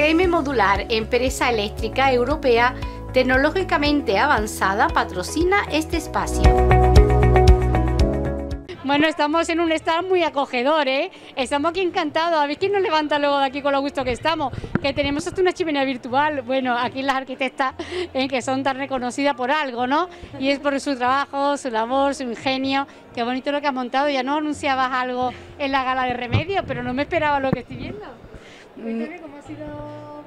GM Modular, empresa eléctrica europea tecnológicamente avanzada, patrocina este espacio. Bueno, estamos en un stand muy acogedor, ¿eh? Estamos aquí encantados. A ver quién nos levanta luego de aquí con lo gusto que estamos. Que tenemos hasta una chimenea virtual. Bueno, aquí las arquitectas ¿eh? que son tan reconocidas por algo, ¿no? Y es por su trabajo, su labor, su ingenio. Qué bonito lo que has montado. Ya no anunciabas algo en la gala de remedio, pero no me esperaba lo que estoy viendo. Cuéntame sido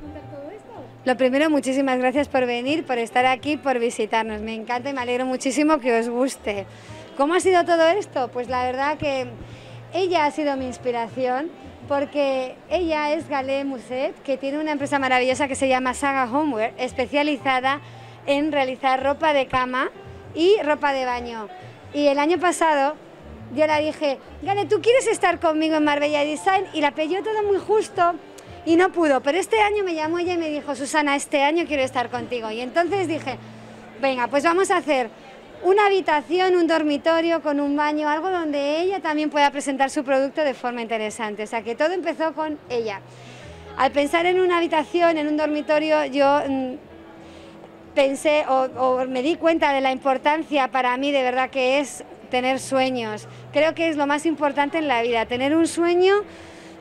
montar todo esto. Lo primero, muchísimas gracias por venir, por estar aquí, por visitarnos. Me encanta y me alegro muchísimo que os guste. ¿Cómo ha sido todo esto? Pues la verdad que ella ha sido mi inspiración porque ella es Galé Muset, que tiene una empresa maravillosa que se llama Saga Homeware, especializada en realizar ropa de cama y ropa de baño. Y el año pasado yo le dije, Gale, ¿tú quieres estar conmigo en Marbella Design? Y la pidió todo muy justo y no pudo. Pero este año me llamó ella y me dijo, Susana, este año quiero estar contigo. Y entonces dije, venga, pues vamos a hacer una habitación, un dormitorio con un baño, algo donde ella también pueda presentar su producto de forma interesante. O sea, que todo empezó con ella. Al pensar en una habitación, en un dormitorio, yo mm, pensé o, me di cuenta de la importancia para mí de verdad que es tener sueños. Creo que es lo más importante en la vida, tener un sueño,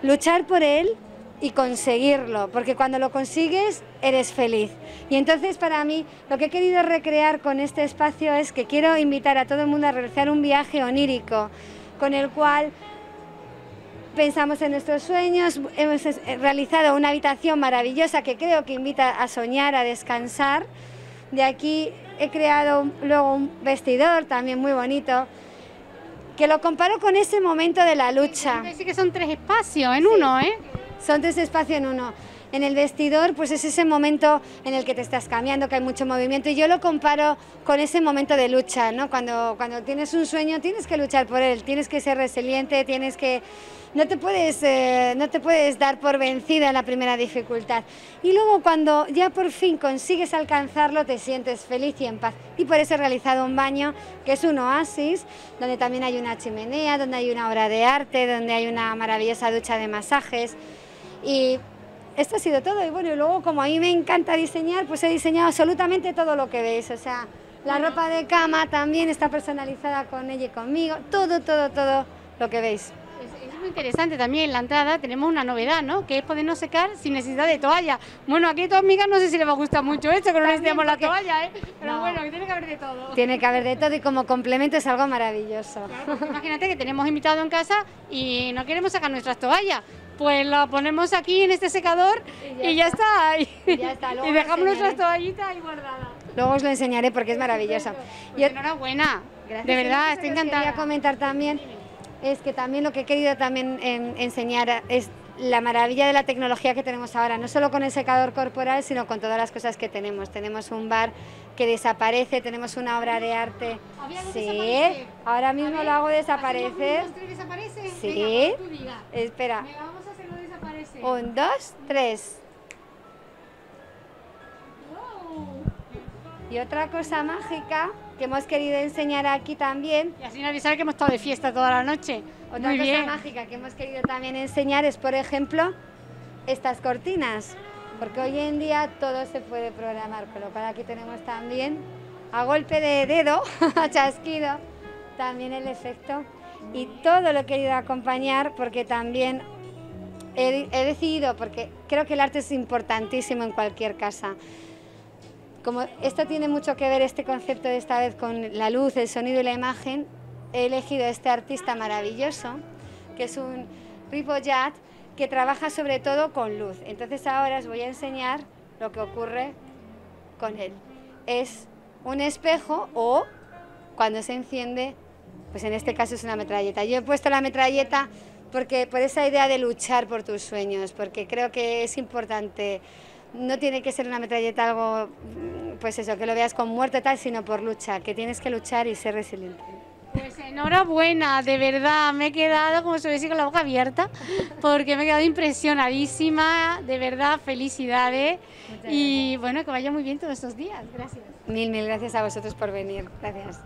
luchar por él y conseguirlo, porque cuando lo consigues eres feliz. Y entonces para mí lo que he querido recrear con este espacio es que quiero invitar a todo el mundo a realizar un viaje onírico con el cual pensamos en nuestros sueños, hemos realizado una habitación maravillosa que creo que invita a soñar, a descansar. De aquí he creado luego un vestidor también muy bonito que lo comparo con ese momento de la lucha. Sí que son tres espacios en uno, ¿eh? Son tres espacios en uno. En el vestidor, pues es ese momento en el que te estás cambiando, que hay mucho movimiento. Y yo lo comparo con ese momento de lucha, ¿no? Cuando, cuando tienes un sueño, tienes que luchar por él, tienes que ser resiliente, tienes que. No te, puedes, eh, no te puedes dar por vencida en la primera dificultad. Y luego, cuando ya por fin consigues alcanzarlo, te sientes feliz y en paz. Y por eso he realizado un baño que es un oasis, donde también hay una chimenea, donde hay una obra de arte, donde hay una maravillosa ducha de masajes. Y esto ha sido todo. Y bueno, y luego como a mí me encanta diseñar, pues he diseñado absolutamente todo lo que veis. O sea, la ropa de cama también está personalizada con ella y conmigo. Todo, todo, todo lo que veis. Es, muy interesante también en la entrada tenemos una novedad, ¿no? Que es podernos secar sin necesidad de toalla. Bueno, aquí a tu amiga no sé si le va a gustar mucho esto, que no necesitamos la toalla, ¿eh? Pero bueno, que tiene que haber de todo. Tiene que haber de todo y como complemento es algo maravilloso. imagínate que tenemos invitado en casa y no queremos sacar nuestras toallas pues la ponemos aquí en este secador y ya, está. Y, ya está. y dejamos nuestras toallitas ahí guardadas. Luego os lo enseñaré porque es maravillosa. Pues enhorabuena, de verdad, estoy encantada. Quería comentar también es que también lo que he querido también enseñar es la maravilla de la tecnología que tenemos ahora, no solo con el secador corporal, sino con todas las cosas que tenemos. Tenemos un bar que desaparece, tenemos una obra de arte. Sí, ahora mismo lo hago desaparecer. desaparece? Sí. Espera. Un, dos, tres. Y otra cosa mágica que hemos querido enseñar aquí también. Y así avisar que hemos estado de fiesta toda la noche. Otra cosa mágica que hemos querido también enseñar es, por ejemplo, estas cortinas. Porque hoy en día todo se puede programar, con lo cual aquí tenemos también, a golpe de dedo, a chasquido, también el efecto. Y todo lo he querido acompañar porque también he, decidido, porque creo que el arte es importantísimo en cualquier casa. Como esto tiene mucho que ver, este concepto de esta vez con la luz, el sonido y la imagen, he elegido a este artista maravilloso, que es un Ripollat, que trabaja sobre todo con luz. Entonces ahora os voy a enseñar lo que ocurre con él. Es un espejo o cuando se enciende, pues en este caso es una metralleta. Yo he puesto la metralleta porque por esa idea de luchar por tus sueños, porque creo que es importante. No tiene que ser una metralleta algo, pues eso, que lo veas con muerte tal, sino por lucha, que tienes que luchar y ser resiliente. Pues enhorabuena, de verdad, me he quedado, como se decir, con la boca abierta, porque me he quedado impresionadísima, de verdad, felicidades. y bueno, que vaya muy bien todos estos días. Gracias. Mil, mil gracias a vosotros por venir. Gracias.